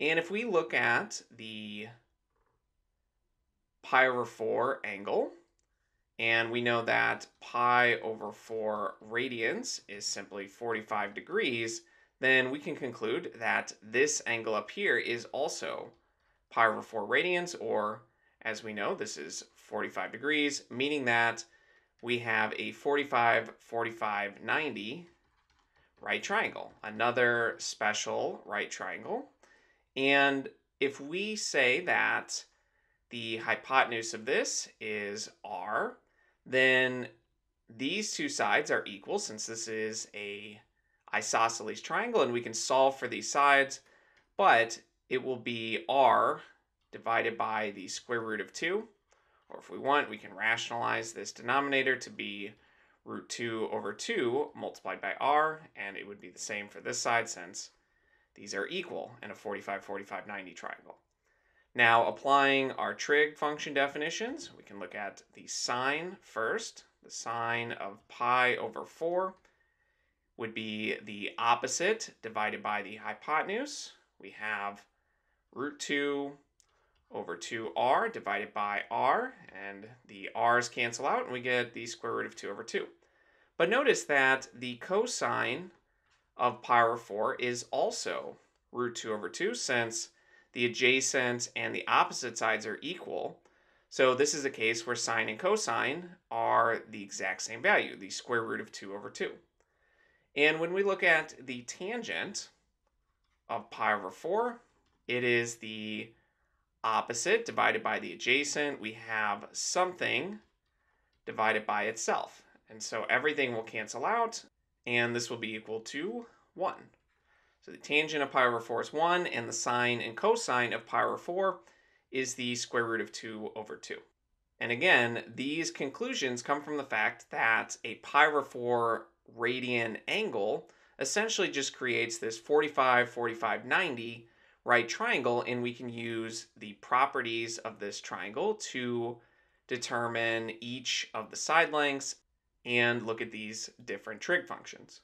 And if we look at the pi over 4 angle, and we know that pi over 4 radians is simply 45 degrees, then we can conclude that this angle up here is also pi over 4 radians, or as we know, this is 45 degrees, meaning that we have a 45, 45, 90 right triangle, another special right triangle. And if we say that the hypotenuse of this is r, then these two sides are equal since this is a isosceles triangle and we can solve for these sides, but it will be r divided by the square root of 2. Or if we want, we can rationalize this denominator to be root 2 over 2 multiplied by r, and it would be the same for this side since these are equal in a 45, 45, 90 triangle. Now, applying our trig function definitions, we can look at the sine first. The sine of pi over 4 would be the opposite divided by the hypotenuse. We have root 2 over 2r divided by r, and the r's cancel out, and we get the square root of 2 over 2. But notice that the cosine of pi over 4 is also root 2 over 2, since the adjacent and the opposite sides are equal. So this is a case where sine and cosine are the exact same value, the square root of 2 over 2. And when we look at the tangent of pi over 4, it is the opposite divided by the adjacent, we have something divided by itself. And so everything will cancel out, and this will be equal to 1. So the tangent of pi over 4 is 1, and the sine and cosine of pi over 4 is the square root of 2 over 2. And again, these conclusions come from the fact that a pi over 4 radian angle essentially just creates this 45, 45, 90 right triangle and we can use the properties of this triangle to determine each of the side lengths and look at these different trig functions.